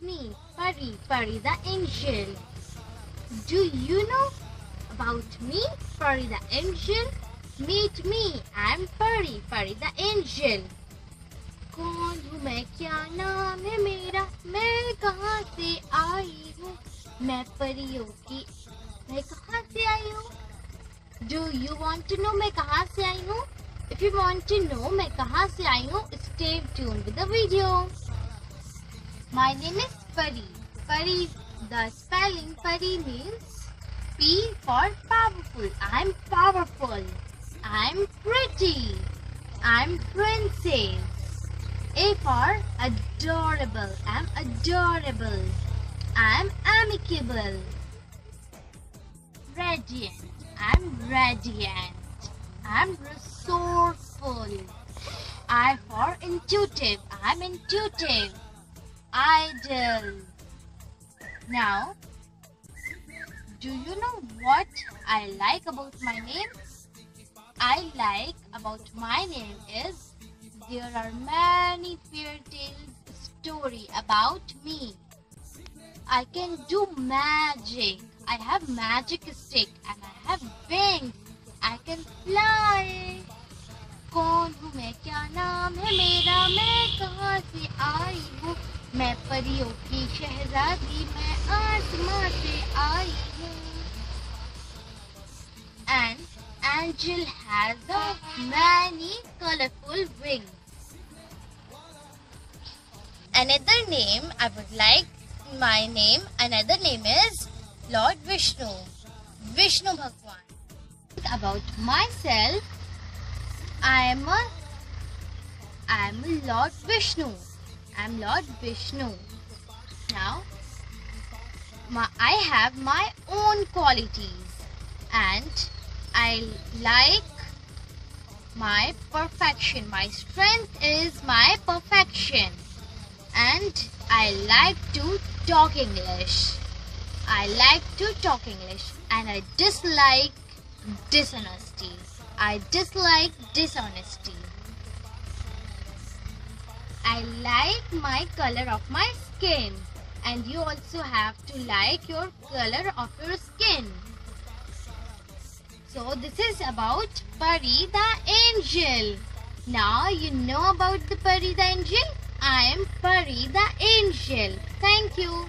it's me, Pari, Pari the angel. Do you know about me, Pari the angel? Meet me, I'm Pari, Pari the angel. कौन हूँ मैं क्या नाम है मेरा मैं कहाँ से आई हूँ मैं परियों की मैं कहाँ से आई हूँ Do you want to know मैं कहाँ से आई हूँ If you want to know मैं कहाँ से आई हूँ stay tuned with the video. My name is Pari. Pari, the spelling Pari means P for powerful. I'm powerful. I'm pretty. I'm princess. A for adorable. I'm adorable. I'm amicable. Radiant. I'm radiant. I'm resourceful. I for intuitive. I'm intuitive Idle. Now, do you know what I like about my name? I like about my name is there are many fairy tales story about me. I can do magic. I have magic stick and I have wings. I can fly. कौन हूँ मैं क्या नाम है मेरा मैं कहाँ से आई हूँ मैं परियों की शहजादी मैं आसमां से आई हूँ And angel has a many colorful wings. Another name I would like my name another name is Lord Vishnu. Vishnu Bhagwan. About myself I am a I am a Lord Vishnu. I am Lord Vishnu. Now my, I have my own qualities and I like my perfection. My strength is my perfection and I like to talk English. I like to talk English and I dislike dishonesty. I dislike dishonesty. I like my color of my skin and you also have to like your color of your skin. So this is about Pari the angel. Now you know about the Pari the angel. I am Pari the angel. Thank you.